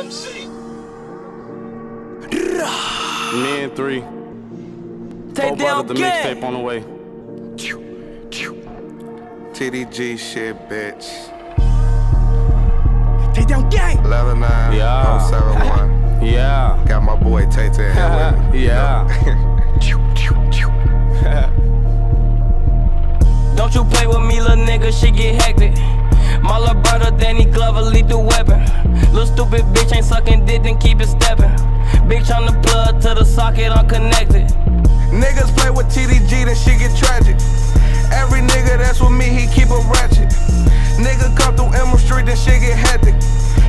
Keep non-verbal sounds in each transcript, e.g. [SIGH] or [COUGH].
Me and three. Take Four down brothers, the mixtape on the way. TDG shit, bitch. Take down gang. 119 Yeah. 071. Yeah. Got my boy Tae Tae here with me. [LAUGHS] Yeah. [LAUGHS] [LAUGHS] Don't you play with me, little nigga, shit get hectic. My little brother, Danny Glover, lethal weapon. Little stupid bitch ain't sucking dick, then keep it steppin'. Bitch on the plug to the socket, unconnected. Niggas play with TDG, then shit get tragic. Every nigga that's with me, he keep a ratchet. Nigga come through Emerald Street, then shit get hectic.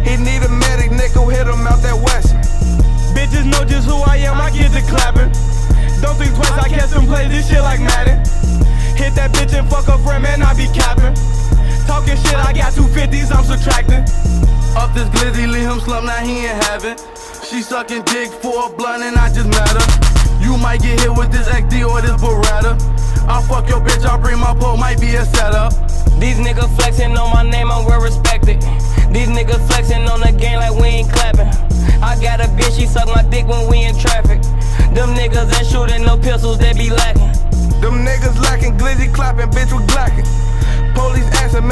He need a medic, nickel hit him out that west. Bitches know just who I am, I get to clapping. Don't think twice, I catch them play this shit like Madden. Hit that bitch and fuck her friend, man, I be capping. Talking shit, I got two fifties, I'm subtracting. Up this glizzy, leave him slump, now he ain't having. She sucking dick for a blunt and I just met her. You might get hit with this XD or this Beretta. I'll fuck your bitch, I'll bring my pole, might be a setup. These niggas flexing on my name, I'm well respected. These niggas flexing on the game like we ain't clapping. I got a bitch, she suck my dick when we in traffic. Them niggas ain't shooting no pistols, they be lacking. Them niggas lacking, glizzy clapping, bitch, we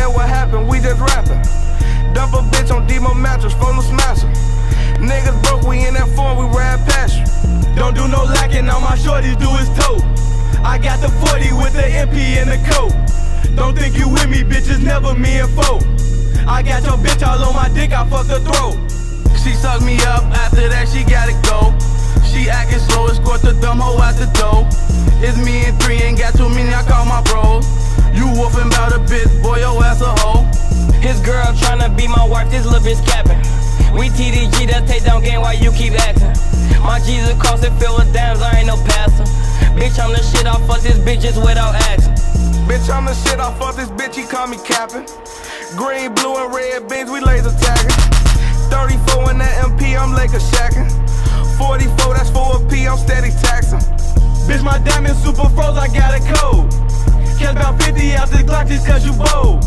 man, what happened? We just rapping. Dump a bitch on demo mattress, phone to smash her. Niggas broke, we in that form, we ride past you. Don't do no lacking, all my shorties do is toe. I got the 40 with the MP and the coat. Don't think you with me, bitch, it's never me and foe. I got your bitch all on my dick, I fuck her throat. She sucked me up, after that she gotta go. She acting slow, escort the dumb hoe out the door. It's me and three, ain't got too many, I call my bros. You wolfing bout a bitch, boy, your ass a hoe. His girl tryna be my wife, this little bitch capping. We TDG, that take down game while you keep acting. My Jesus cross it filled with dimes, I ain't no pastor. Bitch, I'm the shit, I fuck this bitch just without asking. Bitch, I'm the shit, I fuck this bitch, he call me capping. Green, blue, and red beans, we laser tagging. 34 in that MP, I'm Laker shacking. 44, that's 4 a P, I'm steady taxing. Bitch, my diamond super froze, I got a code. Catch about 50 out this Glock just cause you bold.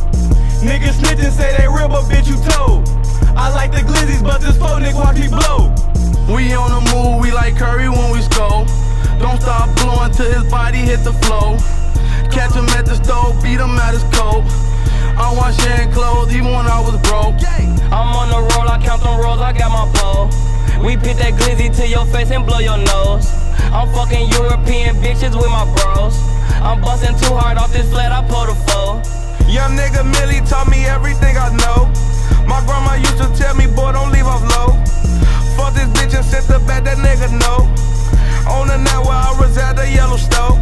Niggas snitching, say they real, but bitch, you told. I like the glizzies, but this phone nigga watch me blow. We on the move, we like Curry when we score. Don't stop blowing till his body hit the floor. Catch him at the stove, beat him at his coat. I want sharing clothes, even when I was broke. I'm on the roll, I count them rolls, I got my pole. We put that glizzy to your face and blow your nose. I'm fucking European bitches with my bros. I'm busting too hard off this flat, I pull the foe. Young nigga Millie taught me everything I know. My grandma used to tell me, boy, don't leave off low. Fuck this bitch and sit the back, that nigga know. On the night where I was at the Yellowstone.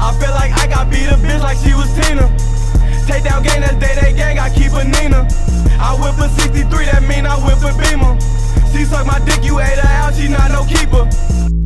I feel like I got beat a bitch like she was Tina. Take down gang, that's day day gang, I keep a Nina. I whip a 63, that mean I whip a Beamer. She suck my dick, you ate her out, she not no keeper.